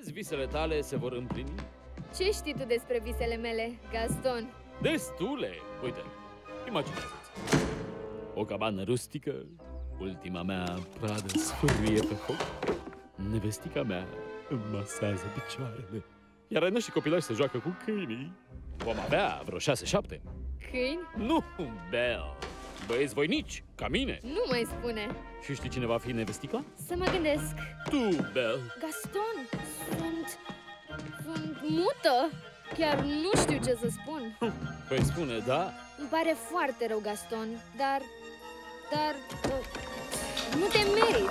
Azi visele tale se vor împlini. Ce știi tu despre visele mele, Gaston? Destule! Uite, imaginează-ți. O cabană rustică, ultima mea pradă sfârâie pe foc, nevestica mea îmi masează picioarele, iar ai noștri copilași se joacă cu câinii. Vom avea vreo șase-șapte. Câini? Nu, Bel! Băieți voinici, ca mine. Nu mai spune. Și știi cine va fi nevestica? Să mă gândesc. Tu, Bel. Gaston, sunt... sunt mută. Chiar nu știu ce să spun. Păi spune, da? Îmi pare foarte rău, Gaston, dar... dar... uh, nu te merit.